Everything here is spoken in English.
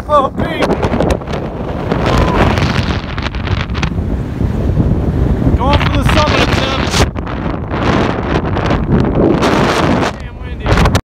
Apple Beach.